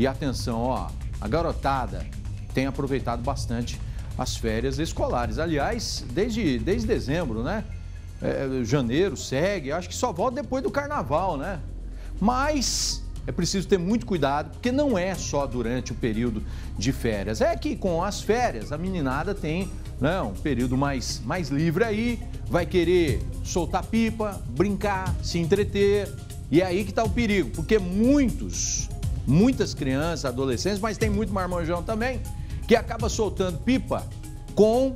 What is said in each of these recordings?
E atenção, ó, a garotada tem aproveitado bastante as férias escolares. Aliás, desde, desde dezembro, né? É, janeiro segue, acho que só volta depois do carnaval, né? Mas é preciso ter muito cuidado, porque não é só durante o período de férias. É que com as férias a meninada tem né, um período mais, mais livre aí, vai querer soltar pipa, brincar, se entreter. E é aí que está o perigo, porque muitos, muitas crianças, adolescentes, mas tem muito marmanjão também, que acaba soltando pipa com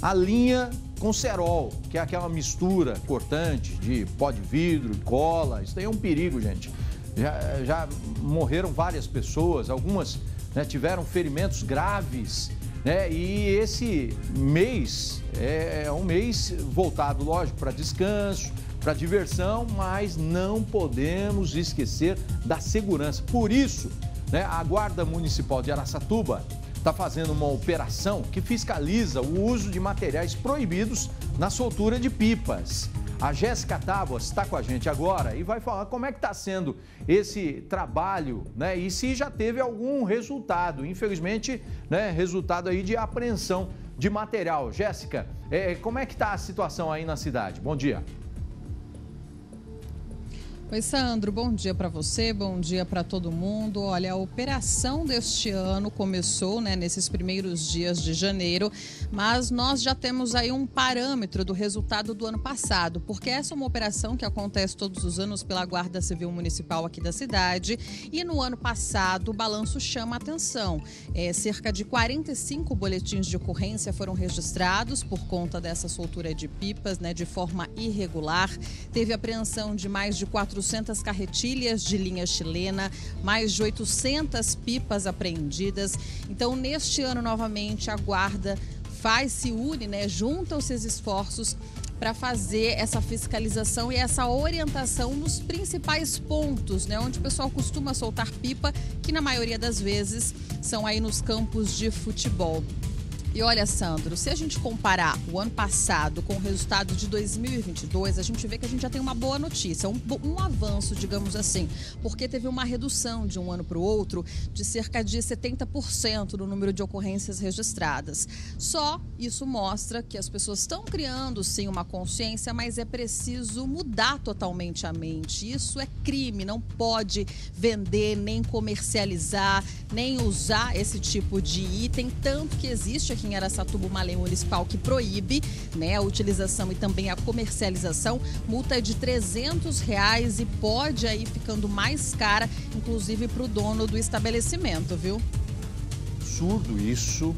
a linha com cerol, que é aquela mistura cortante de pó de vidro, cola. Isso daí é um perigo, gente. Já, já morreram várias pessoas, algumas né, tiveram ferimentos graves. Né? E esse mês é, é um mês voltado, lógico, para descanso, para diversão, mas não podemos esquecer da segurança. Por isso, né, a Guarda Municipal de Araçatuba está fazendo uma operação que fiscaliza o uso de materiais proibidos na soltura de pipas. A Jéssica Távoas está com a gente agora e vai falar como é que está sendo esse trabalho, né? E se já teve algum resultado. Infelizmente, né? Resultado aí de apreensão de material. Jéssica, é, como é que está a situação aí na cidade? Bom dia. Oi, Sandro, bom dia para você, bom dia para todo mundo. Olha, a operação deste ano começou né, nesses primeiros dias de janeiro, mas nós já temos aí um parâmetro do resultado do ano passado, porque essa é uma operação que acontece todos os anos pela Guarda Civil Municipal aqui da cidade e no ano passado o balanço chama atenção. É, cerca de 45 boletins de ocorrência foram registrados por conta dessa soltura de pipas né, de forma irregular. Teve apreensão de mais de 400 400 carretilhas de linha chilena, mais de 800 pipas apreendidas. Então, neste ano, novamente, a Guarda faz, se une, né, junta os seus esforços para fazer essa fiscalização e essa orientação nos principais pontos, né, onde o pessoal costuma soltar pipa, que na maioria das vezes são aí nos campos de futebol. E olha, Sandro, se a gente comparar o ano passado com o resultado de 2022, a gente vê que a gente já tem uma boa notícia, um, um avanço, digamos assim, porque teve uma redução de um ano para o outro de cerca de 70% no número de ocorrências registradas. Só isso mostra que as pessoas estão criando sim uma consciência, mas é preciso mudar totalmente a mente. Isso é crime, não pode vender, nem comercializar, nem usar esse tipo de item, tanto que existe aqui aqui em Araçatuba uma lei municipal que proíbe né, a utilização e também a comercialização. Multa é de 300 reais e pode aí ficando mais cara, inclusive para o dono do estabelecimento, viu? Absurdo isso.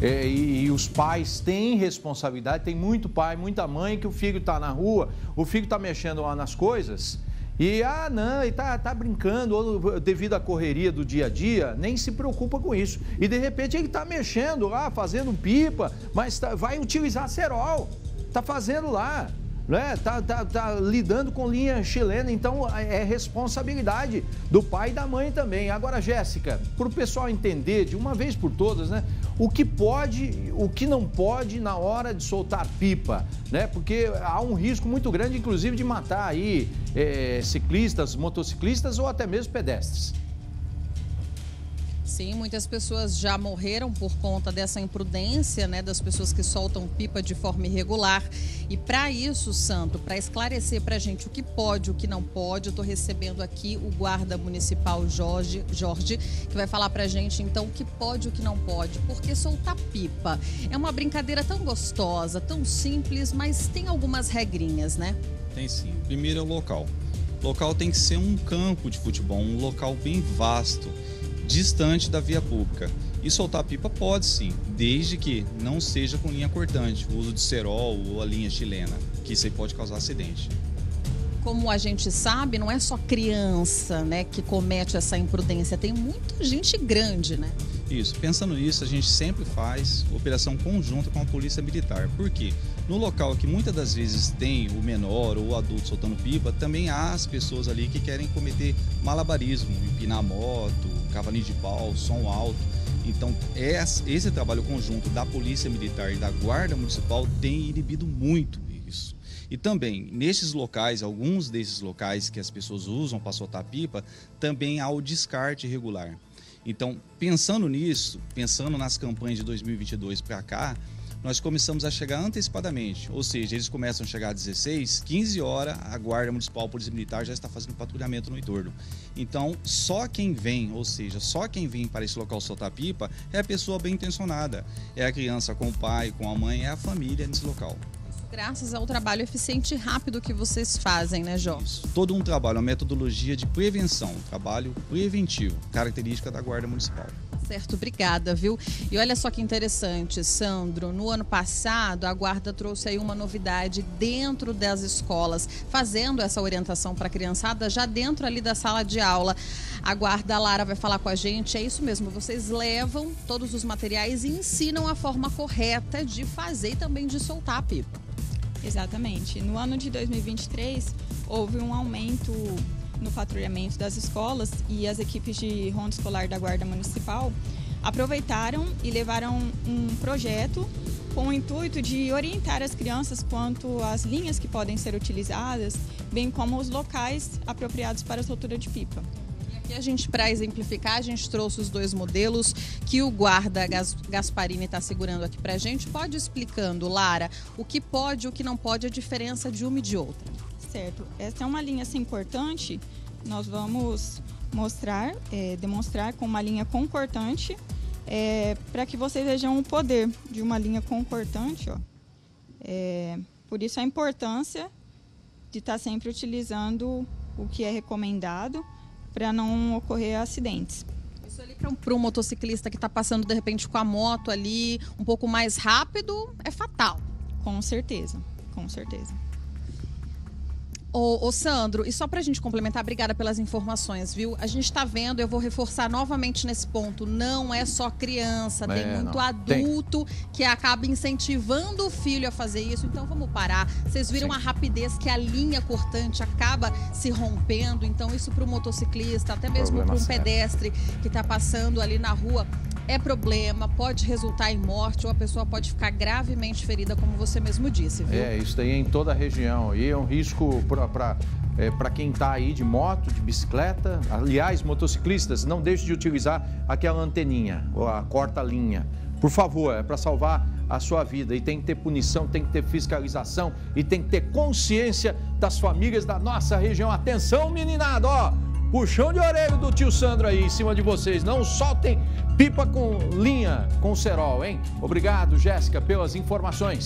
É, e, e, os pais têm responsabilidade, tem muito pai, muita mãe que o filho está na rua, o filho está mexendo lá nas coisas e, ah, não, e tá, tá brincando, ou devido à correria do dia a dia, nem se preocupa com isso. E de repente ele está mexendo lá, fazendo pipa, mas tá, vai utilizar cerol. Está fazendo lá né? Tá, tá, tá lidando com linha chilena, então é responsabilidade do pai e da mãe também. Agora, Jéssica, para o pessoal entender de uma vez por todas, né? O que pode, o que não pode na hora de soltar pipa, né? Porque há um risco muito grande, inclusive, de matar aí é, ciclistas, motociclistas ou até mesmo pedestres. Sim, muitas pessoas já morreram por conta dessa imprudência, né, das pessoas que soltam pipa de forma irregular. E para isso, Santo, para esclarecer para a gente o que pode, o que não pode, eu estou recebendo aqui o guarda municipal Jorge, Jorge, que vai falar para a gente então o que pode o que não pode. Porque soltar pipa é uma brincadeira tão gostosa, tão simples, mas tem algumas regrinhas, né? Tem sim. Primeiro é o local. O local tem que ser um campo de futebol, um local bem vasto distante da via pública. E soltar pipa pode sim, desde que não seja com linha cortante, o uso de cerol ou a linha chilena, que isso aí pode causar acidente. Como a gente sabe, não é só criança né, que comete essa imprudência, tem muita gente grande, né? Isso, pensando nisso, a gente sempre faz operação conjunta com a polícia militar. Por quê? No local que muitas das vezes tem o menor ou o adulto soltando pipa, também há as pessoas ali que querem cometer malabarismo, empinar moto, cavalinho de pau, som alto. Então, esse trabalho conjunto da Polícia Militar e da Guarda Municipal tem inibido muito isso. E também, nesses locais, alguns desses locais que as pessoas usam para soltar pipa, também há o descarte irregular. Então, pensando nisso, pensando nas campanhas de 2022 para cá, nós começamos a chegar antecipadamente, ou seja, eles começam a chegar às 16, 15 horas, a Guarda Municipal, a Polícia Militar já está fazendo patrulhamento no entorno. Então, só quem vem, ou seja, só quem vem para esse local soltar pipa é a pessoa bem intencionada. É a criança com o pai, com a mãe, é a família nesse local graças ao trabalho eficiente e rápido que vocês fazem, né, Jó? Isso. Todo um trabalho, uma metodologia de prevenção, um trabalho preventivo, característica da Guarda Municipal. Certo, obrigada, viu? E olha só que interessante, Sandro. No ano passado, a Guarda trouxe aí uma novidade dentro das escolas, fazendo essa orientação para a criançada já dentro ali da sala de aula. A Guarda Lara vai falar com a gente. É isso mesmo, vocês levam todos os materiais e ensinam a forma correta de fazer e também de soltar a pipa. Exatamente. No ano de 2023, houve um aumento no patrulhamento das escolas e as equipes de ronda escolar da Guarda Municipal aproveitaram e levaram um projeto com o intuito de orientar as crianças quanto às linhas que podem ser utilizadas, bem como os locais apropriados para a soltura de pipa. E a gente, para exemplificar, a gente trouxe os dois modelos que o guarda Gasparini está segurando aqui para a gente. Pode explicando, Lara, o que pode e o que não pode, a diferença de uma e de outra. Certo. Essa é uma linha assim, importante. Nós vamos mostrar, é, demonstrar com uma linha concortante é, para que vocês vejam o poder de uma linha concortante. Ó. É, por isso a importância de estar tá sempre utilizando o que é recomendado para não ocorrer acidentes. Isso ali para um, um, motociclista que está passando de repente com a moto ali um pouco mais rápido é fatal. Com certeza, com certeza. Ô, ô, Sandro, e só para a gente complementar, obrigada pelas informações, viu? A gente está vendo, eu vou reforçar novamente nesse ponto, não é só criança, é, tem muito não. adulto tem. que acaba incentivando o filho a fazer isso, então vamos parar. Vocês viram Sim. a rapidez que a linha cortante acaba se rompendo, então isso para o motociclista, até mesmo para um pedestre que está passando ali na rua, é problema, pode resultar em morte ou a pessoa pode ficar gravemente ferida, como você mesmo disse, viu? É, isso daí é em toda a região. E é um risco para é, para quem está aí de moto, de bicicleta. Aliás, motociclistas, não deixe de utilizar aquela anteninha, ou a corta-linha. Por favor, é para salvar a sua vida. E tem que ter punição, tem que ter fiscalização e tem que ter consciência das famílias da nossa região. Atenção, meninada, ó! Puxão de orelha do tio Sandro aí em cima de vocês. Não soltem pipa com linha com cerol, hein? Obrigado, Jéssica, pelas informações.